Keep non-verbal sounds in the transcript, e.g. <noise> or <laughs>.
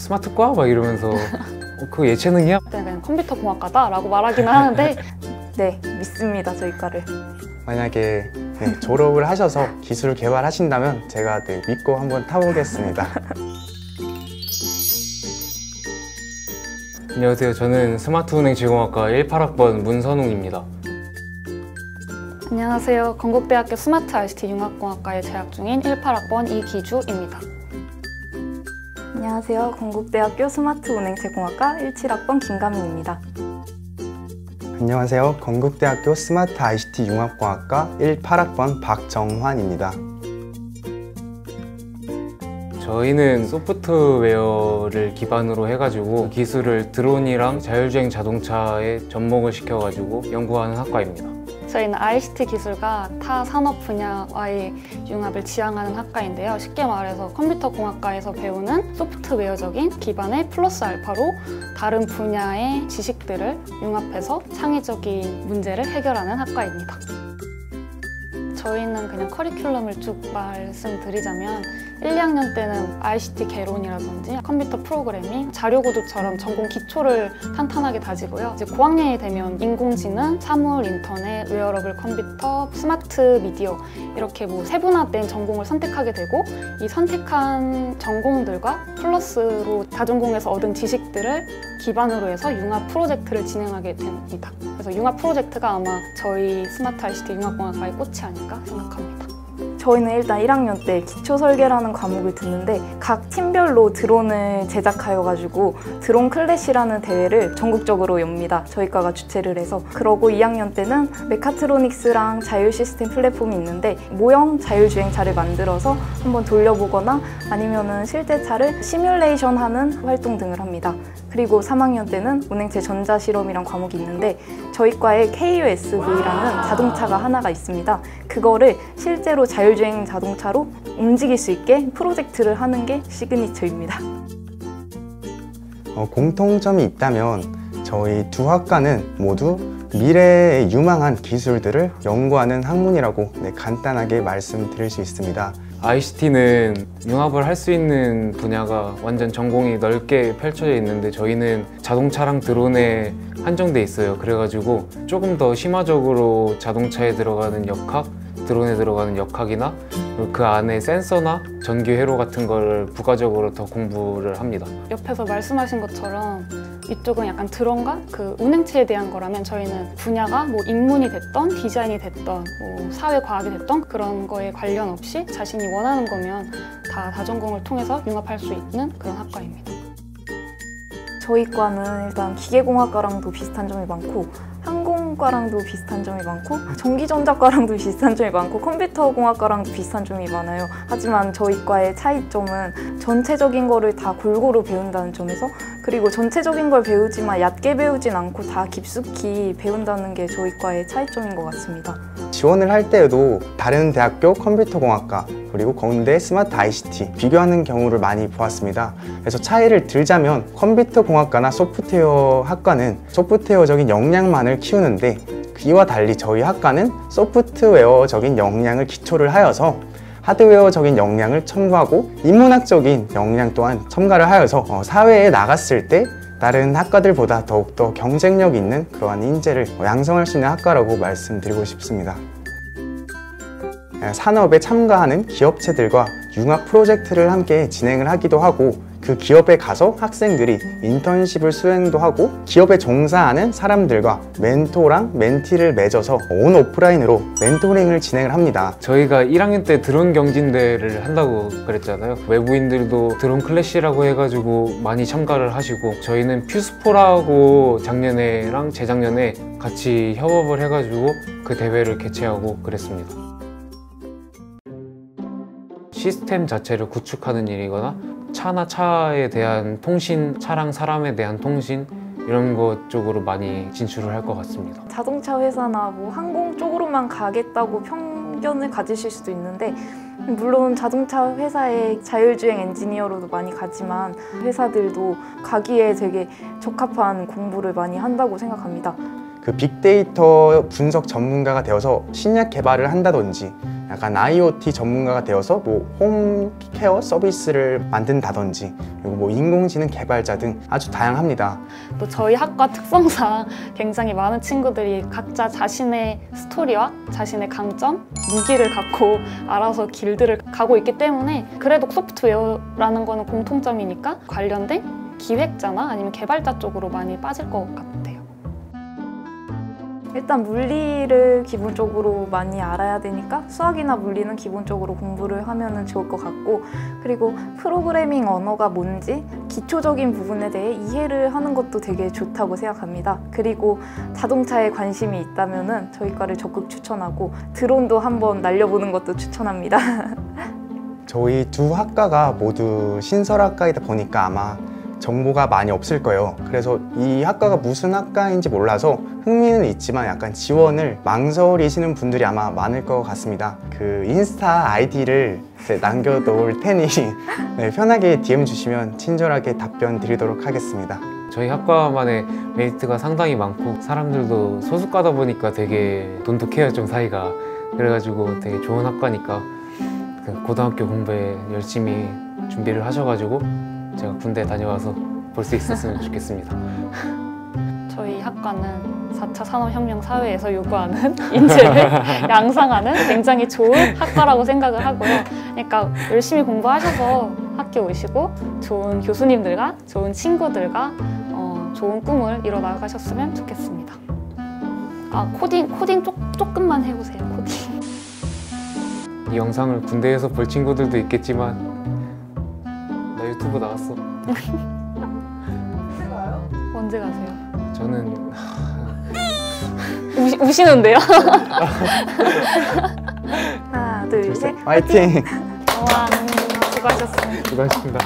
스마트과? 막 이러면서 어, 그거 예체능이야? 그때 그냥 컴퓨터 공학과다라고 말하기는 하는데 <laughs> 네, 믿습니다, 저희 과를. 만약에 네, 졸업을 하셔서 기술을 개발하신다면 제가 네, 믿고 한번 타보겠습니다. <laughs> 안녕하세요. 저는 스마트은행 제공학과 18학번 문선웅입니다. 안녕하세요. 건국대학교 스마트 ICT 융합공학과에 재학 중인 18학번 이기주입니다. 안녕하세요. 건국대학교 스마트운행제공학과 17학번 김가민입니다. 안녕하세요. 건국대학교 스마트 ICT 융합공학과 18학번 박정환입니다. 저희는 소프트웨어를 기반으로 해가지고 기술을 드론이랑 자율주행 자동차에 접목을 시켜가지고 연구하는 학과입니다. 저희는 ICT 기술과 타 산업 분야와의 융합을 지향하는 학과인데요. 쉽게 말해서 컴퓨터 공학과에서 배우는 소프트웨어적인 기반의 플러스 알파로 다른 분야의 지식들을 융합해서 창의적인 문제를 해결하는 학과입니다. 저희는 그냥 커리큘럼을 쭉 말씀드리자면 1, 2학년 때는 ICT 개론이라든지 컴퓨터 프로그래밍, 자료구조처럼 전공 기초를 탄탄하게 다지고요. 이제 고학년이 되면 인공지능, 사물 인터넷, 웨어러블 컴퓨터, 스마트 미디어 이렇게 뭐 세분화된 전공을 선택하게 되고 이 선택한 전공들과 플러스로 다전공에서 얻은 지식들을 기반으로 해서 융합 프로젝트를 진행하게 됩니다. 그래서 융합 프로젝트가 아마 저희 스마트 ICT 융합공학과의 꽃이 아닐까 생각합니다. 저희는 일단 1학년 때 기초 설계라는 과목을 듣는데 각 팀별로 드론을 제작하여가지고 드론 클래시라는 대회를 전국적으로 엽니다. 저희 과가 주최를 해서 그러고 2학년 때는 메카트로닉스랑 자율 시스템 플랫폼이 있는데 모형 자율주행차를 만들어서 한번 돌려보거나 아니면은 실제 차를 시뮬레이션하는 활동 등을 합니다. 그리고 3학년 때는 운행체 전자실험이란 과목이 있는데 저희 과에 KUSV라는 자동차가 하나가 있습니다. 그거를 실제로 자율주행 자동차로 움직일 수 있게 프로젝트를 하는 게 시그니처입니다. 어, 공통점이 있다면 저희 두 학과는 모두 미래의 유망한 기술들을 연구하는 학문이라고 네, 간단하게 말씀드릴 수 있습니다. ICT는 융합을 할 수 있는 분야가 완전 전공이 넓게 펼쳐져 있는데 저희는 자동차랑 드론에 한정돼 있어요. 그래가지고 조금 더 심화적으로 자동차에 들어가는 역학, 드론에 들어가는 역학이나 그 안에 센서나 전기 회로 같은 걸 부가적으로 더 공부를 합니다. 옆에서 말씀하신 것처럼 이쪽은 약간 드론과 그 운행체에 대한 거라면 저희는 분야가 뭐 인문이 됐던 디자인이 됐던 뭐 사회과학이 됐던 그런 거에 관련 없이 자신이 원하는 거면 다 다전공을 통해서 융합할 수 있는 그런 학과입니다. 저희 과는 일단 기계공학과랑도 비슷한 점이 많고 항공 과랑도 비슷한 점이 많고 전기전자과랑도 비슷한 점이 많고 컴퓨터공학과랑도 비슷한 점이 많아요. 하지만 저희 과의 차이점은 전체적인 거를 다 골고루 배운다는 점에서 그리고 전체적인 걸 배우지만 얕게 배우진 않고 다 깊숙이 배운다는 게 저희 과의 차이점인 것 같습니다. 지원을 할 때에도 다른 대학교 컴퓨터공학과 그리고 건대 스마트 ICT 비교하는 경우를 많이 보았습니다. 그래서 차이를 들자면 컴퓨터공학과나 소프트웨어 학과는 소프트웨어적인 역량만을 키우는데 이와 달리 저희 학과는 소프트웨어적인 역량을 기초를 하여서 하드웨어적인 역량을 첨부하고 인문학적인 역량 또한 첨가를 하여서 어, 사회에 나갔을 때 다른 학과들보다 더욱더 경쟁력 있는 그러한 인재를 양성할 수 있는 학과라고 말씀드리고 싶습니다. 산업에 참가하는 기업체들과 융합 프로젝트를 함께 진행을 하기도 하고 그 기업에 가서 학생들이 인턴십을 수행도 하고 기업에 종사하는 사람들과 멘토랑 멘티를 맺어서 온 오프라인으로 멘토링을 진행을 합니다. 저희가 1학년 때 드론 경진대를 한다고 그랬잖아요. 외부인들도 드론 클래시라고 해가지고 많이 참가를 하시고 저희는 퓨스포라고 작년에랑 재작년에 같이 협업을 해가지고 그 대회를 개최하고 그랬습니다. 시스템 자체를 구축하는 일이거나 차나 차에 대한 통신, 차랑 사람에 대한 통신 이런 것 쪽으로 많이 진출을 할 것 같습니다. 자동차 회사나 뭐 항공 쪽으로만 가겠다고 편견을 가지실 수도 있는데 물론 자동차 회사의 자율주행 엔지니어로도 많이 가지만 회사들도 가기에 되게 적합한 공부를 많이 한다고 생각합니다. 그 빅데이터 분석 전문가가 되어서 신약 개발을 한다든지 약간 IoT 전문가가 되어서 뭐 홈케어 서비스를 만든다든지 그리고 뭐 인공지능 개발자 등 아주 다양합니다. 또 저희 학과 특성상 굉장히 많은 친구들이 각자 자신의 스토리와 자신의 강점, 무기를 갖고 알아서 길들을 가고 있기 때문에 그래도 소프트웨어라는 거는 공통점이니까 관련된 기획자나 아니면 개발자 쪽으로 많이 빠질 것 같아요. 일단 물리를 기본적으로 많이 알아야 되니까 수학이나 물리는 기본적으로 공부를 하면 좋을 것 같고 그리고 프로그래밍 언어가 뭔지 기초적인 부분에 대해 이해를 하는 것도 되게 좋다고 생각합니다. 그리고 자동차에 관심이 있다면 저희 과를 적극 추천하고 드론도 한번 날려보는 것도 추천합니다. <laughs> 저희 두 학과가 모두 신설학과이다 보니까 아마 정보가 많이 없을 거예요. 그래서 이 학과가 무슨 학과인지 몰라서 흥미는 있지만 약간 지원을 망설이시는 분들이 아마 많을 것 같습니다. 그 인스타 아이디를 남겨놓을 테니 <laughs> 네, 편하게 DM 주시면 친절하게 답변 드리도록 하겠습니다. 저희 학과만의 메리트가 상당히 많고 사람들도 소수과다 보니까 되게 돈독해요 좀 사이가 그래가지고 되게 좋은 학과니까 그 고등학교 공부에 열심히 준비를 하셔가지고 제가 군대 다녀와서 볼 수 있었으면 <laughs> 좋겠습니다. 저희 학과는 4차 산업혁명 사회에서 요구하는 <laughs> 인재를 <laughs> 양성하는 굉장히 좋은 학과라고 생각을 하고요. 그러니까 열심히 공부하셔서 학교 오시고 좋은 교수님들과 좋은 친구들과 어, 좋은 꿈을 이뤄 나가셨으면 좋겠습니다. 아 코딩 코딩 조, 조금만 해보세요 코딩. 이 영상을 군대에서 볼 친구들도 있겠지만 나 유튜브 나왔어. 언제 가세요? 저는 <laughs> 우시, 우시는데요? <laughs> 하나, 둘, 셋. 화이팅! 와, 수고하셨습니다. 수고하셨습니다.